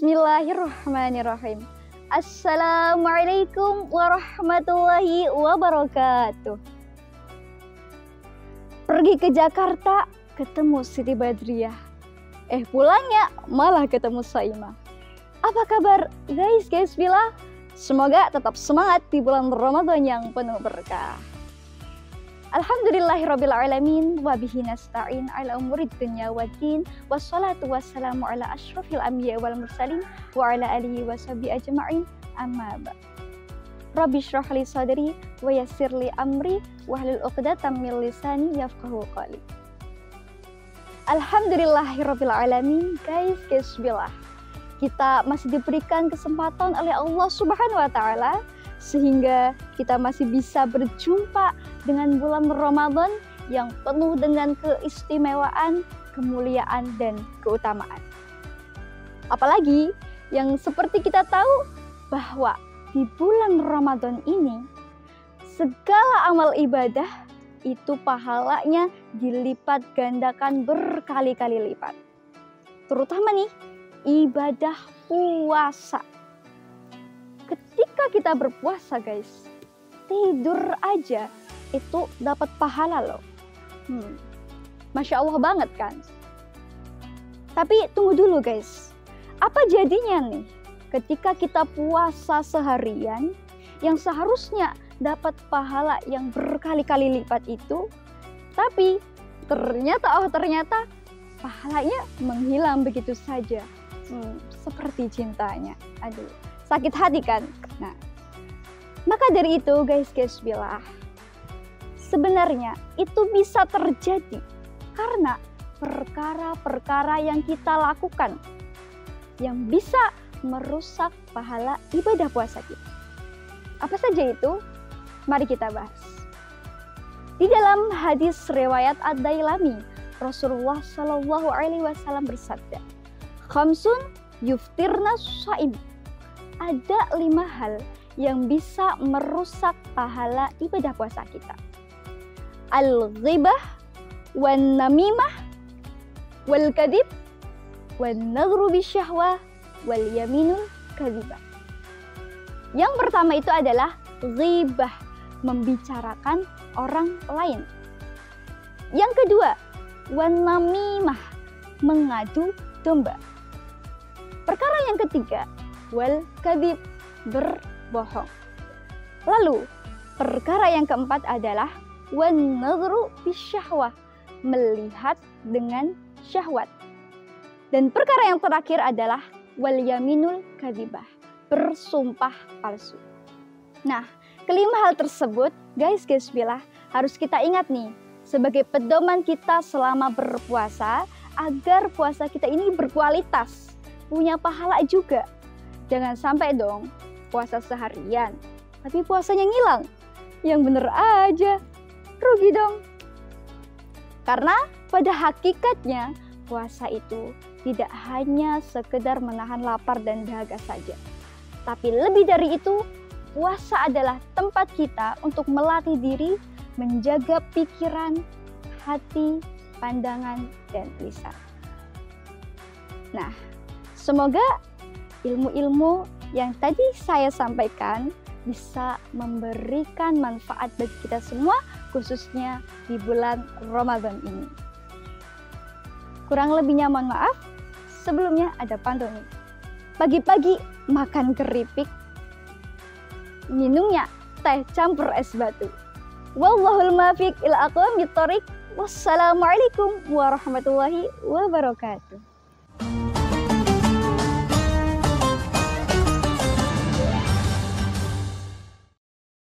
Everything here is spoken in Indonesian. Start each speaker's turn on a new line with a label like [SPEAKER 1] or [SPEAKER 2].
[SPEAKER 1] Bismillahirrahmanirrahim. Assalamualaikum warahmatullahi wabarakatuh. Pergi ke Jakarta, ketemu Siti Badriah. Eh pulangnya malah ketemu Saima. Apa kabar guys guys bila? Semoga tetap semangat di bulan Ramadan yang penuh berkah. Alhamdulillahirrabbilalamin Wabihi nasta'in ala umuri dunya wa din Wassalatu wassalamu ala ashrafil anbiya wal mursalin Wa ala alihi wa sahbihi ajma'in Amma ba Rabbi syrah li sadri wa yassir li amri Wahlul uqdatam min lisani yafqahu qali Alhamdulillahirrabbilalamin Guys, guys, billah. Kita masih diberikan kesempatan oleh Allah subhanahu wa ta'ala sehingga kita masih bisa berjumpa dengan bulan Ramadan yang penuh dengan keistimewaan, kemuliaan, dan keutamaan. Apalagi yang seperti kita tahu bahwa di bulan Ramadan ini segala amal ibadah itu pahalanya dilipat gandakan berkali-kali lipat. Terutama nih ibadah puasa ketika kita berpuasa guys, tidur aja itu dapat pahala loh. Hmm. Masya Allah banget kan? Tapi tunggu dulu guys, apa jadinya nih ketika kita puasa seharian yang seharusnya dapat pahala yang berkali-kali lipat itu, tapi ternyata oh ternyata pahalanya menghilang begitu saja. Hmm, seperti cintanya. Aduh sakit hati kan nah maka dari itu guys guys bilah sebenarnya itu bisa terjadi karena perkara-perkara yang kita lakukan yang bisa merusak pahala ibadah puasa kita. Apa saja itu? Mari kita bahas. Di dalam hadis riwayat Ad-Dailami, Rasulullah Shallallahu Alaihi Wasallam bersabda, "Khamsun yuftirna saim ada lima hal yang bisa merusak pahala ibadah puasa kita. Al-ghibah, wan namimah, wal kadib, wan nagru bisyahwah, wal yaminul kadibah. Yang pertama itu adalah ghibah, membicarakan orang lain. Yang kedua, wan namimah, mengadu domba. Perkara yang ketiga, wal kadib berbohong. Lalu perkara yang keempat adalah melihat dengan syahwat. Dan perkara yang terakhir adalah wal yaminul kadibah bersumpah palsu. Nah, kelima hal tersebut, guys, guys, bila harus kita ingat nih sebagai pedoman kita selama berpuasa agar puasa kita ini berkualitas, punya pahala juga Jangan sampai dong puasa seharian, tapi puasanya ngilang. Yang bener aja, rugi dong. Karena pada hakikatnya puasa itu tidak hanya sekedar menahan lapar dan dahaga saja. Tapi lebih dari itu, puasa adalah tempat kita untuk melatih diri menjaga pikiran, hati, pandangan, dan lisan. Nah, semoga ilmu-ilmu yang tadi saya sampaikan bisa memberikan manfaat bagi kita semua khususnya di bulan Ramadan ini. Kurang lebihnya mohon maaf. Sebelumnya ada pantun. Pagi-pagi makan keripik, minumnya teh campur es batu. Wallahul muwaffiq ila aqwamit thoriq. Wassalamualaikum warahmatullahi wabarakatuh.